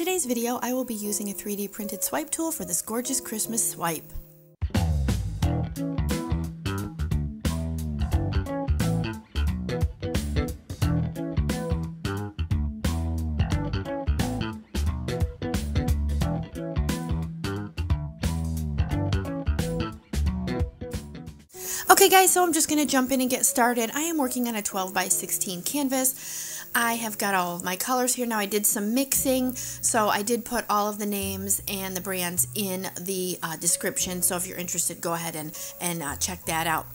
today's video, I will be using a 3D printed swipe tool for this gorgeous Christmas swipe. Okay guys, so I'm just going to jump in and get started. I am working on a 12 by 16 canvas. I have got all of my colors here. Now I did some mixing, so I did put all of the names and the brands in the uh, description. So if you're interested, go ahead and, and uh, check that out.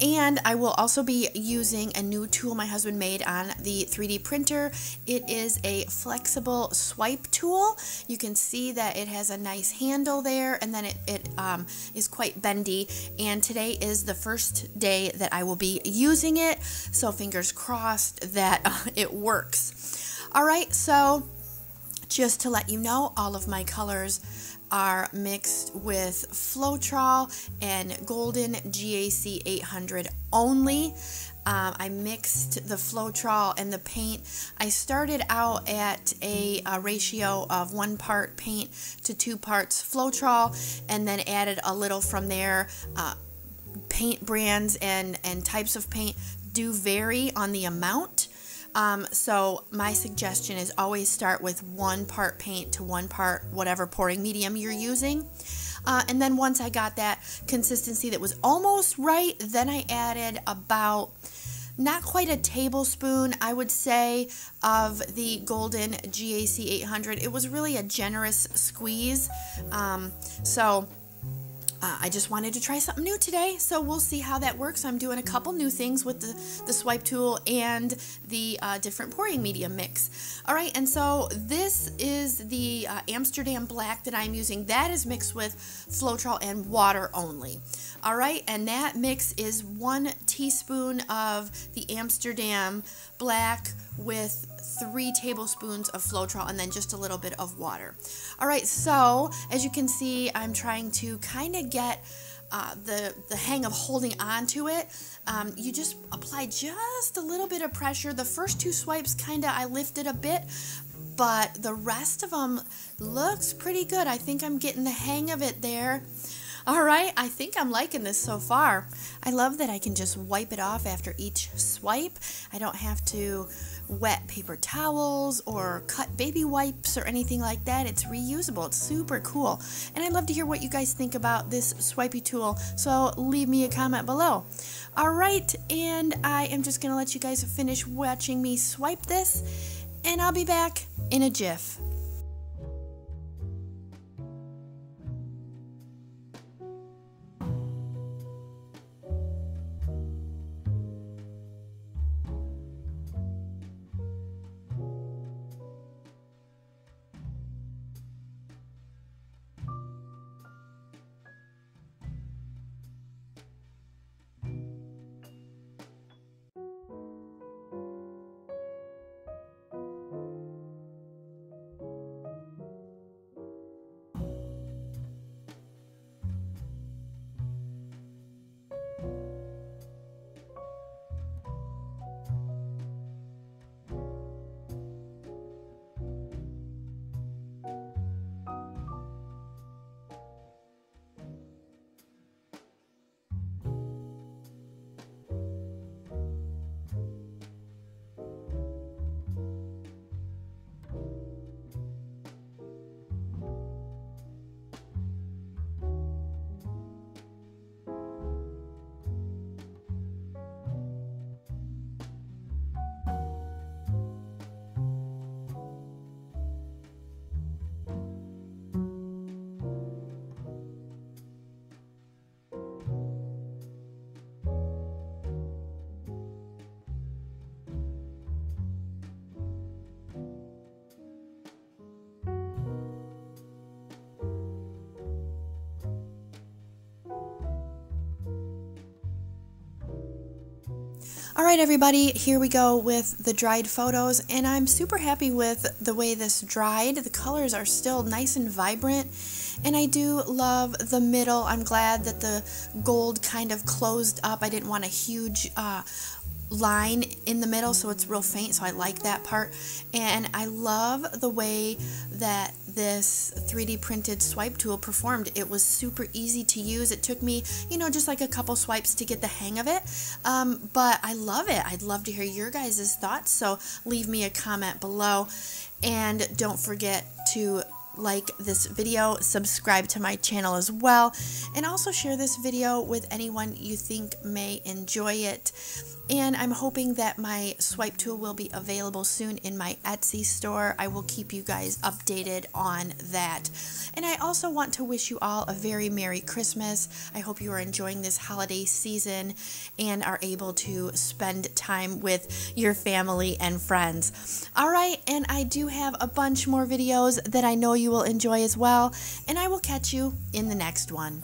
And I will also be using a new tool my husband made on the 3D printer. It is a flexible swipe tool. You can see that it has a nice handle there and then it, it um, is quite bendy. And today is the first day that I will be using it. So fingers crossed that uh, it works. All right, so just to let you know, all of my colors are mixed with Floetrol and Golden GAC 800 only. Um, I mixed the Floetrol and the paint. I started out at a, a, ratio of one part paint to two parts Floetrol and then added a little from there. Uh, paint brands and, and types of paint do vary on the amount. Um, so my suggestion is always start with one part paint to one part whatever pouring medium you're using. Uh, and then once I got that consistency that was almost right, then I added about not quite a tablespoon, I would say, of the Golden GAC 800. It was really a generous squeeze. Um, so uh, I just wanted to try something new today, so we'll see how that works. I'm doing a couple new things with the, the swipe tool and the uh, different pouring medium mix. All right, and so this is the uh, Amsterdam Black that I'm using. That is mixed with Floetrol and water only. All right, and that mix is one teaspoon of the Amsterdam Black with three tablespoons of Floetrol and then just a little bit of water. All right, so as you can see, I'm trying to kind of get uh, the, the hang of holding on to it. Um, you just apply just a little bit of pressure. The first two swipes kind of I lifted a bit, but the rest of them looks pretty good. I think I'm getting the hang of it there. All right, I think I'm liking this so far. I love that I can just wipe it off after each swipe. I don't have to wet paper towels or cut baby wipes or anything like that. It's reusable. It's super cool. And I'd love to hear what you guys think about this swipey tool. So leave me a comment below. All right, and I am just going to let you guys finish watching me swipe this, and I'll be back in a jiff. All right, everybody, here we go with the dried photos, and I'm super happy with the way this dried. The colors are still nice and vibrant, and I do love the middle. I'm glad that the gold kind of closed up. I didn't want a huge uh, line in the middle so it's real faint so I like that part. And I love the way that this 3D printed swipe tool performed. It was super easy to use. It took me you know just like a couple swipes to get the hang of it. Um, but I love it. I'd love to hear your guys' thoughts so leave me a comment below. And don't forget to like this video, subscribe to my channel as well, and also share this video with anyone you think may enjoy it. And I'm hoping that my swipe tool will be available soon in my Etsy store. I will keep you guys updated on that. And I also want to wish you all a very Merry Christmas. I hope you are enjoying this holiday season and are able to spend time with your family and friends. All right, and I do have a bunch more videos that I know you will enjoy as well, and I will catch you in the next one.